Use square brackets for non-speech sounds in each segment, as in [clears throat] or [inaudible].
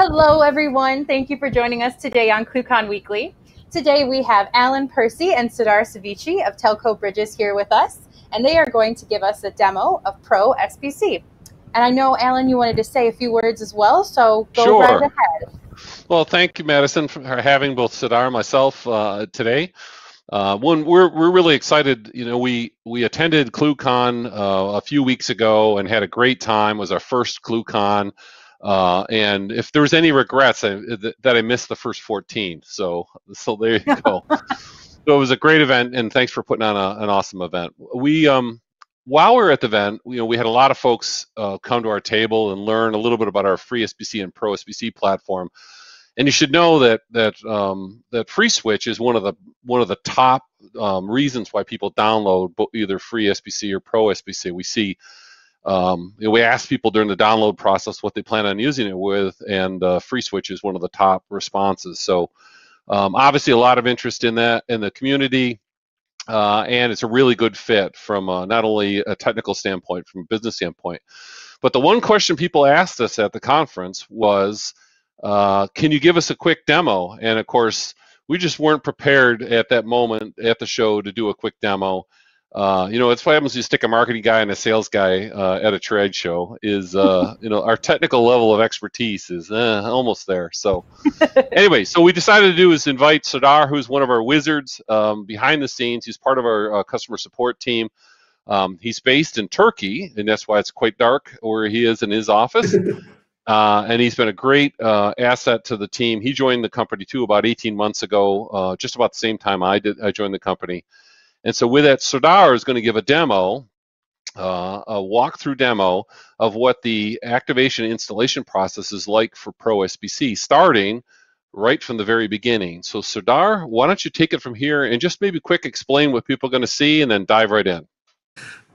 Hello, everyone. Thank you for joining us today on ClueCon Weekly. Today we have Alan Percy and Serdar Civici of TelcoBridges here with us, and they are going to give us a demo of ProSBC. And I know, Alan, you wanted to say a few words as well, so go sure. right ahead. Well, thank you, Madison, for having both Serdar and myself uh, today. Uh, one, we're we're really excited. You know, we we attended ClueCon uh, a few weeks ago and had a great time. It was our first ClueCon, uh, and if there was any regrets, I, that I missed the first 14. So so there you go. [laughs] so it was a great event, and thanks for putting on a, an awesome event. We um while we are at the event, you know, we had a lot of folks uh, come to our table and learn a little bit about our FreeSBC and ProSBC platform and you should know that that um, that FreeSWITCH is one of the one of the top um, reasons why people download either FreeSBC or ProSBC. We see um, you know, we ask people during the download process what they plan on using it with, and uh, FreeSWITCH is one of the top responses. So um, obviously a lot of interest in that in the community. Uh, and it's a really good fit from uh, not only a technical standpoint, from a business standpoint. But the one question people asked us at the conference was, uh, can you give us a quick demo? And of course, we just weren't prepared at that moment at the show to do a quick demo. Uh, you know, it's what happens you stick a marketing guy and a sales guy uh, at a trade show. Is uh, [laughs] you know our technical level of expertise is eh, almost there. So [laughs] anyway, so we decided to do is invite Serdar, who's one of our wizards um, behind the scenes. He's part of our uh, customer support team. Um, he's based in Turkey, and that's why it's quite dark where he is in his office. [laughs] Uh, and he's been a great uh, asset to the team. He joined the company too about 18 months ago, uh, just about the same time I did. I joined the company, and so with that, Serdar is going to give a demo, uh, a walkthrough demo of what the activation installation process is like for ProSBC, starting right from the very beginning. So Serdar, why don't you take it from here and just maybe quick explain what people are going to see, and then dive right in.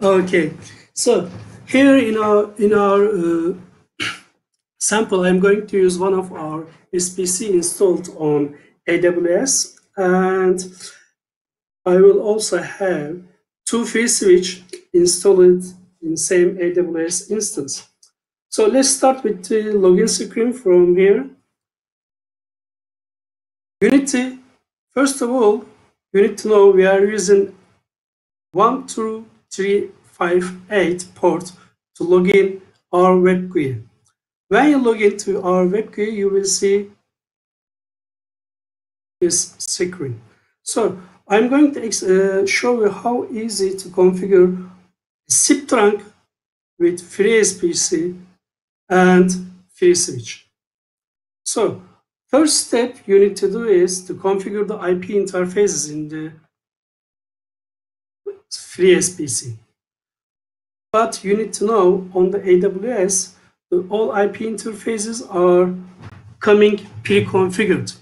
Okay, so here in our in our uh, [clears throat] sample, I'm going to use one of our SBC installed on AWS and I will also have two FreeSWITCH installed in same AWS instance. So let's start with the login screen from here. Unity, first of all, you need to know we are using 12358 port to log in our web GUI. When you log into our web GUI, you will see this screen. So I'm going to uh, show you how easy to configure SIP trunk with FreeSBC and FreeSWITCH. So first step you need to do is to configure the IP interfaces in the FreeSBC. But you need to know on the AWS the all IP interfaces are coming pre-configured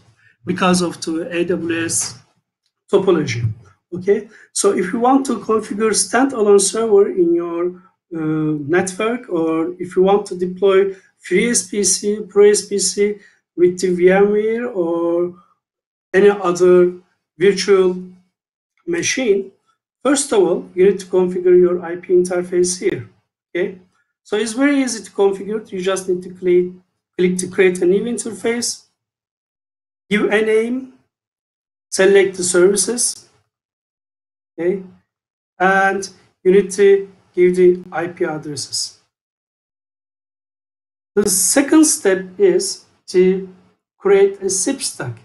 because of the AWS topology. Okay, so if you want to configure standalone server in your uh, network, or if you want to deploy FreeSBC, ProSBC with the VMware or any other virtual machine, first of all, you need to configure your IP interface here. Okay, so it's very easy to configure. You just need to click, click to create a new interface, give a name, select the services, okay, and you need to give the IP addresses. The second step is to create a SIP stack.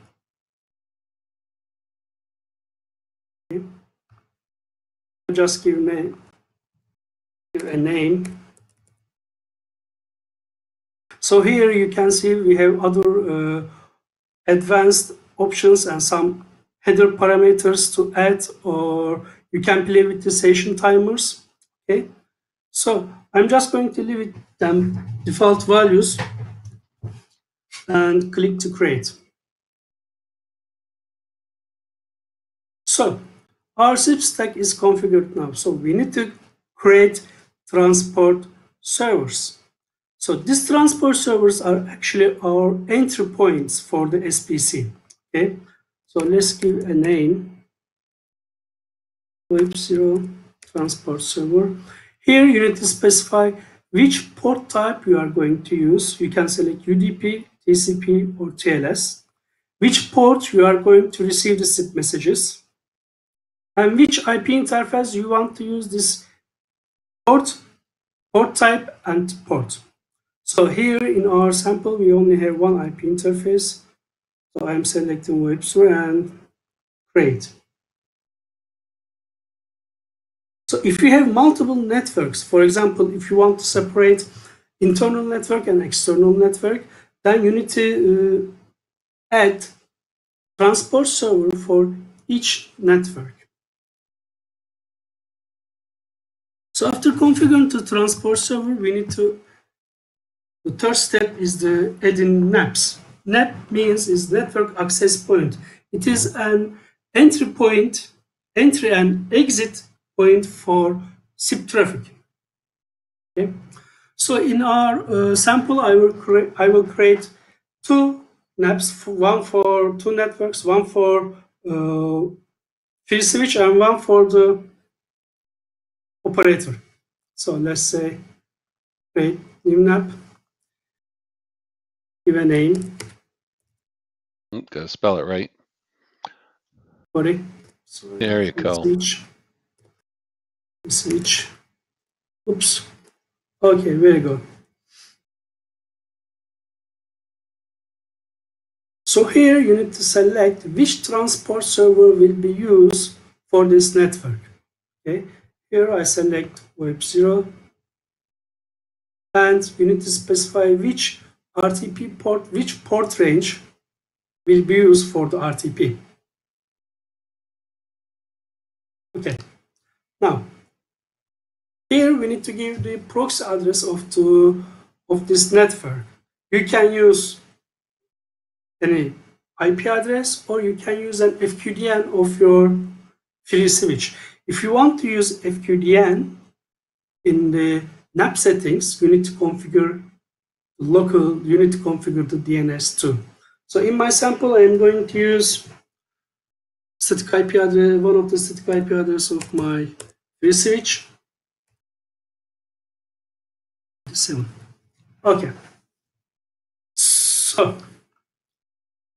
Okay. Just give give a name so here you can see we have other uh, advanced options and some header parameters to add or you can play with the session timers. Okay, so I'm just going to leave it them default values and click to create. So our SIP stack is configured now. So we need to create transport servers. So these transport servers are actually our entry points for the SBC. Okay, so let's give a name web 0 transport server. Here you need to specify which port type you are going to use. You can select UDP, TCP or TLS, which port you are going to receive the SIP messages, and which IP interface you want to use this port, port type, and port. So here in our sample, we only have one IP interface. So I'm selecting web server and create. So if you have multiple networks, for example, if you want to separate internal network and external network, then you need to uh, add transport server for each network. So after configuring the transport server, we need to, the third step is the adding NAPs. NAP means is network access point. It is an entry point, entry and exit point for SIP traffic. Okay. So in our uh, sample, I will create I will create two NAPs, one for two networks, one for uh, FreeSWITCH, and one for the operator. So let's say create new NAP, give a name. Mm, gotta spell it right. Sorry. There you go. Switch. Switch. Oops. Okay, very good. So here you need to select which transport server will be used for this network. Okay, here I select Web0 and you need to specify which RTP port, which port range will be used for the RTP. Okay, now here we need to give the proxy address of, the, of this network. You can use any IP address or you can use an FQDN of your FreeSWITCH. If you want to use FQDN in the NAP settings, you need to configure local, you need to configure the DNS too. So in my sample, I'm going to use static IP address, one of the static IP address of my. Seven. Okay. So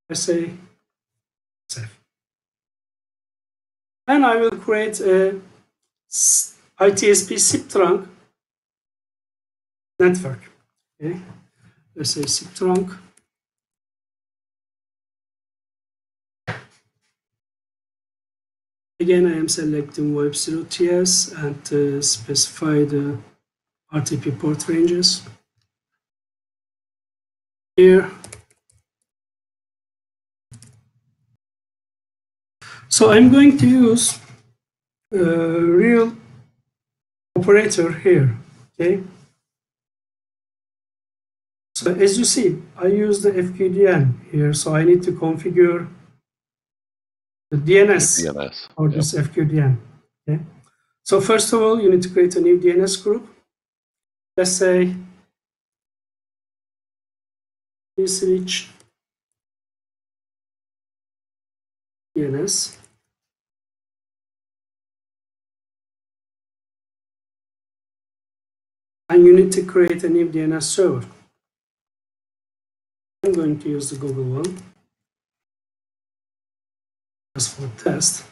I say save. And I will create a ITSP SIP trunk network. Okay. Let's say SIP trunk. Again, I am selecting Web0TS and uh, specify the RTP port ranges. Here. So I'm going to use a real operator here, okay? So as you see, I use the FQDN here, so I need to configure the DNS, DNS. for yep. this FQDN, okay? So first of all, you need to create a new DNS group let's say we switch DNS and you need to create a new DNS server. I'm going to use the Google one for test.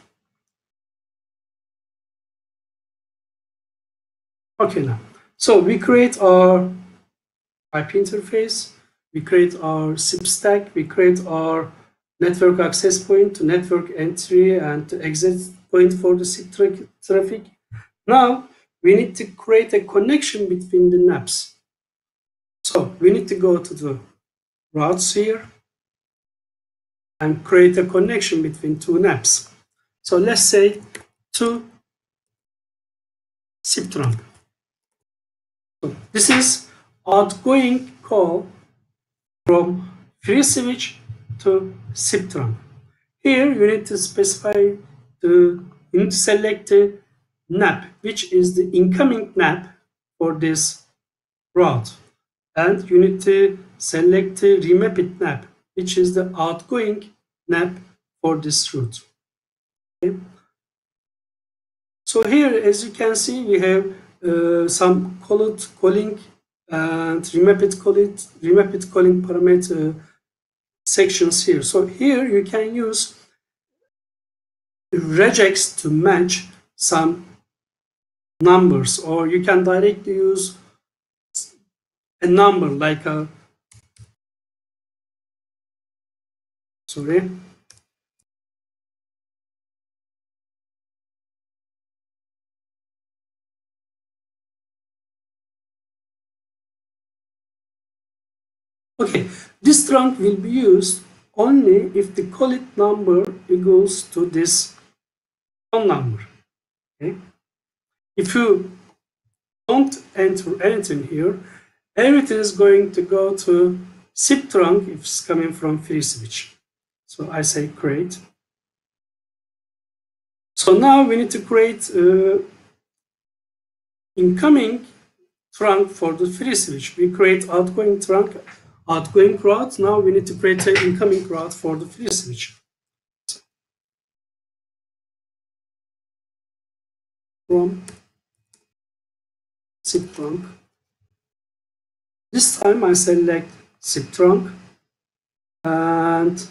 Okay, now so we create our IP interface, we create our SIP stack, we create our network access point to network entry and to exit point for the SIP tra traffic. Now we need to create a connection between the NAPs. So we need to go to the routes here and create a connection between two NAPs. So let's say two SIP trunk. This is outgoing call from FreeSWITCH to SIP trunk. Here you need to specify the to select NAP, which is the incoming NAP for this route. And you need to select the remapped NAP, which is the outgoing NAP for this route. Okay. So here, as you can see, we have uh, some called calling and remapped calling, remapped calling parameter sections here. So here you can use regex to match some numbers or you can directly use a number like a sorry Okay, this trunk will be used only if the colit number equals to this phone number. Okay? If you don't enter anything here, everything is going to go to SIP trunk if it's coming from FreeSWITCH. So I say create. So now we need to create uh, incoming trunk for the FreeSWITCH. We create outgoing trunk outgoing route. Now we need to create an incoming route for the FreeSWITCH. From SIP trunk. This time I select SIP trunk and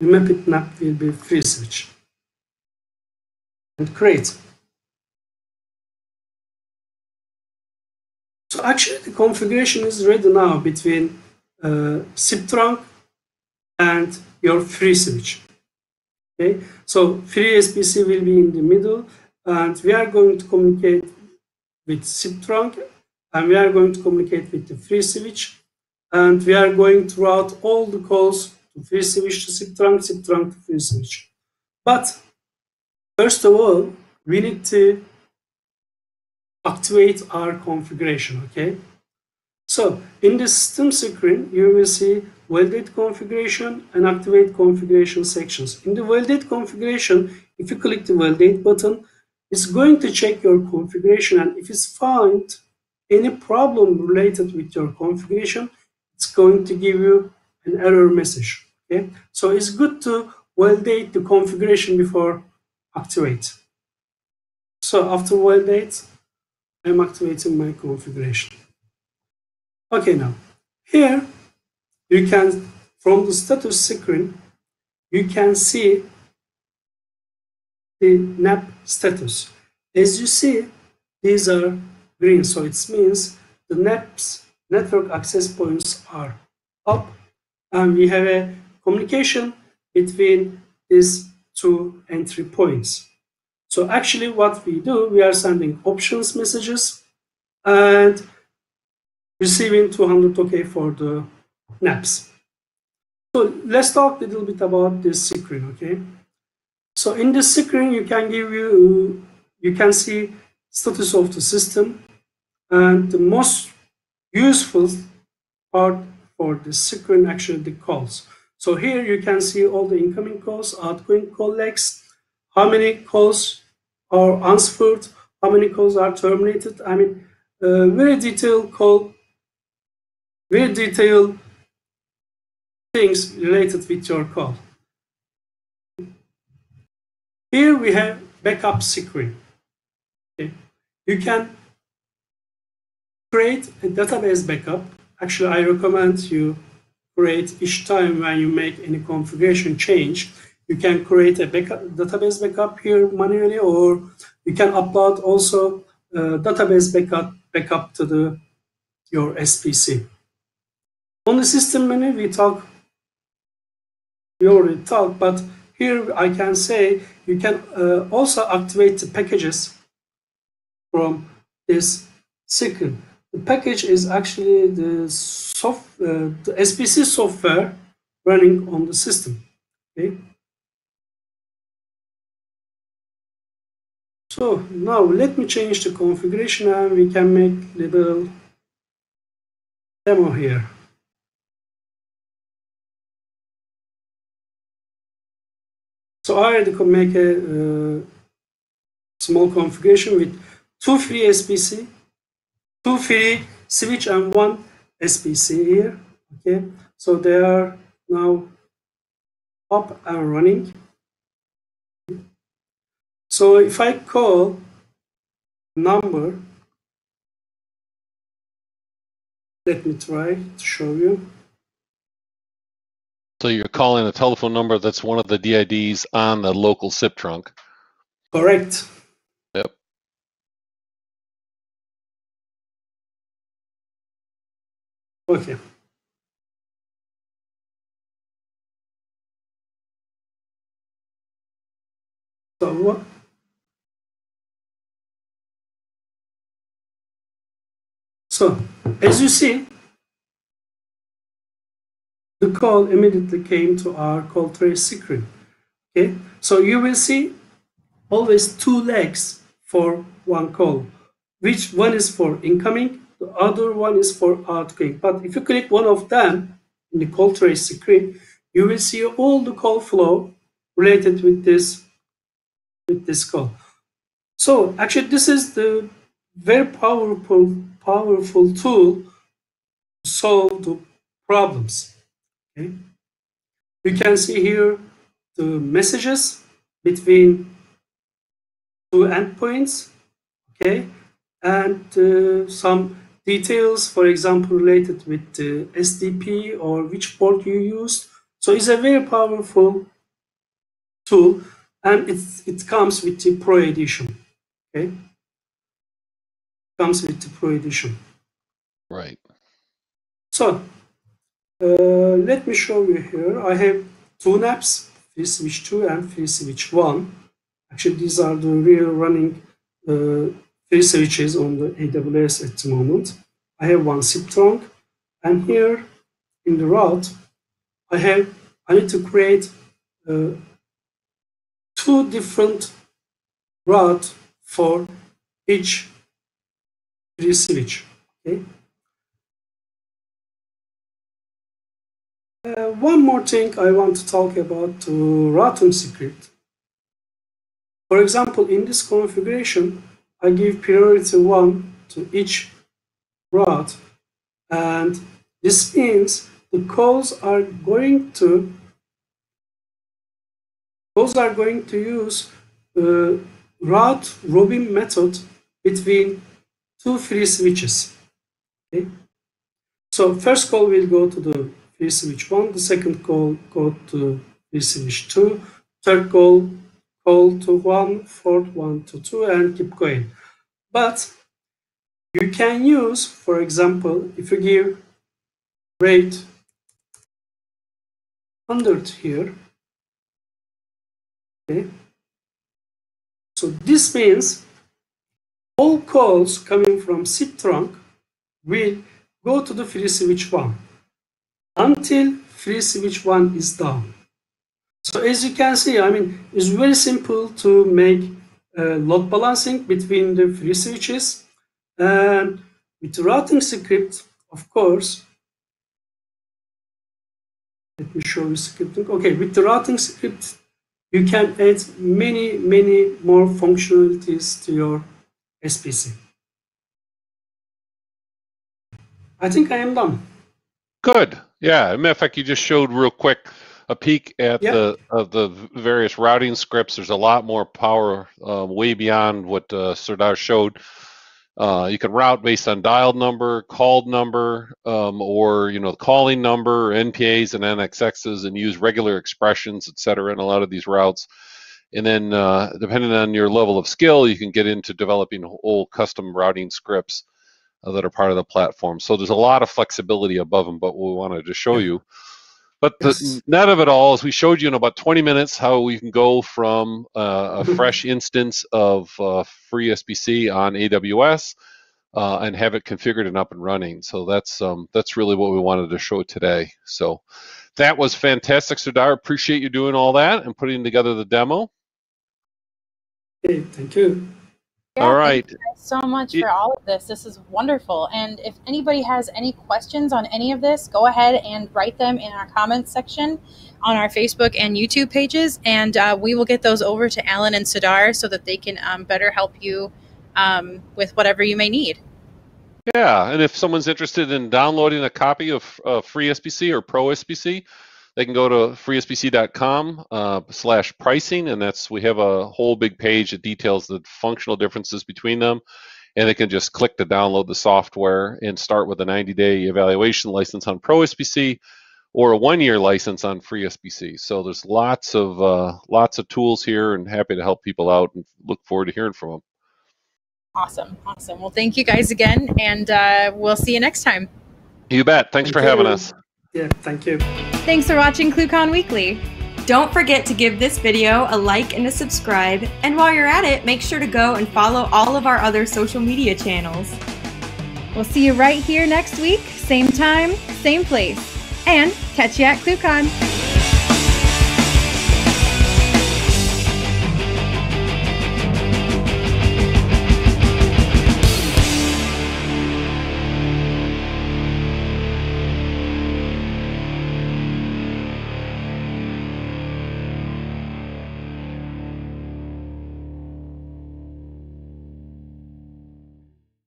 the map nap will be FreeSWITCH and create. So actually the configuration is ready now between uh, SIP trunk and your FreeSWITCH. Okay, so FreeSBC will be in the middle and we are going to communicate with SIP trunk and we are going to communicate with the free switch and we are going to route all the calls to FreeSWITCH to SIP trunk, SIP trunk to. But first of all, we need to activate our configuration, okay? So in the system screen, you will see validate configuration and activate configuration sections. In the validate configuration, if you click the validate button, it's going to check your configuration and if it's found any problem related with your configuration, it's going to give you an error message. Okay, so it's good to validate the configuration before activate. So after validate, I'm activating my configuration. Okay, now here you can, from the status screen, you can see the NAP status. As you see, these are green, so it means the NAP's network access points are up and we have a communication between these two entry points. So actually what we do, we are sending options messages and receiving 200 OK for the NAPs. So let's talk a little bit about this screen, okay? So in this screen, you can give you, you can see status of the system and the most useful part for the sequence actually the calls. So here you can see all the incoming calls, outgoing call legs, how many calls are answered, how many calls are terminated. I mean, uh, very detailed call, very detailed things related with your call. Here we have backup screen. Okay. You can create a database backup. Actually, I recommend you create each time when you make any configuration change you can create a backup, database backup here manually, or you can upload also database backup backup to the your SBC. On the system menu, we talk, we already talked, but here I can say you can uh, also activate the packages from this screen. The package is actually the, soft, uh, the SBC software running on the system. Okay. So now let me change the configuration and we can make little demo here. So I already could make a uh, small configuration with two free SPC, two free switch and one SBC here. Okay, so they are now up and running. So if I call number, let me try to show you. So you're calling a telephone number that's one of the DIDs on the local SIP trunk. Correct. Okay. So? So as you see, the call immediately came to our call trace screen. Okay, so you will see always two legs for one call, which one is for incoming, the other one is for outgoing. But if you click one of them in the call trace screen, you will see all the call flow related with this with this call. So actually, this is the very powerful powerful tool to solve the problems. Okay. You can see here the messages between two endpoints, okay, and uh, some details, for example, related with the SDP or which port you used. So it's a very powerful tool, and it it comes with the Pro Edition, okay. Comes with the Pro Edition. Right. So uh, let me show you here. I have two NAPs, FreeSWITCH 2 and FreeSWITCH 1. Actually, these are the real running uh, FreeSWITCHes on the AWS at the moment. I have one SIP trunk, and here in the route, I have I need to create uh, two different route for each FreeSWITCH. Okay. Uh, one more thing I want to talk about to routing script. For example, in this configuration, I give priority one to each route, and this means the calls are going to calls are going to use uh, round robin method between two FreeSWITCHes. Okay? So first call will go to the FreeSWITCH 1, the second call go to FreeSWITCH 2, third call call to 1, fourth one to 2, and keep going. But you can use, for example, if you give rate 100 here, okay, so this means all calls coming from SIP trunk will go to the FreeSWITCH 1 until FreeSWITCH 1 is down. So as you can see, I mean, it's very simple to make uh, load balancing between the FreeSWITCHes. And with the routing script, of course, let me show you scripting. Okay, with the routing script, you can add many, many more functionalities to your SBC. I think I am done. Good. Yeah. matter of fact, you just showed real quick a peek at Yeah. the of the various routing scripts. There's a lot more power, uh, way beyond what uh, Serdar showed. Uh, you can route based on dialed number, called number, um, or you know the calling number, NPAs and NXXs, and use regular expressions, etc. In a lot of these routes. And then, uh, depending on your level of skill, you can get into developing whole custom routing scripts uh, that are part of the platform. So there's a lot of flexibility above and but what we wanted to show you. But the Yes. net of it all is we showed you in about 20 minutes how we can go from uh, a fresh instance of uh, FreeSBC on AWS uh, and have it configured and up and running. So that's um, that's really what we wanted to show today. So that was fantastic, Serdar. Appreciate you doing all that and putting together the demo. Okay, thank you. Yeah, all thank you guys so much for all of this. This is wonderful. And if anybody has any questions on any of this, go ahead and write them in our comments section on our Facebook and YouTube pages, and uh, we will get those over to Alan and Serdar so that they can um, better help you um, with whatever you may need. Yeah, and if someone's interested in downloading a copy of uh, FreeSBC or ProSBC, they can go to freesbc.com uh, slash pricing, and that's we have a whole big page that details the functional differences between them, and they can just click to download the software and start with a 90-day evaluation license on ProSBC or a one-year license on FreeSBC. So there's lots of uh, lots of tools here, and happy to help people out, and look forward to hearing from them. Awesome, awesome. Well, thank you guys again, and uh, we'll see you next time. You bet. Thanks Thank for having us. Yeah, thank you. Thanks for watching ClueCon Weekly. Don't forget to give this video a like and a subscribe. And while you're at it, make sure to go and follow all of our other social media channels. We'll see you right here next week, same time, same place. And catch you at ClueCon.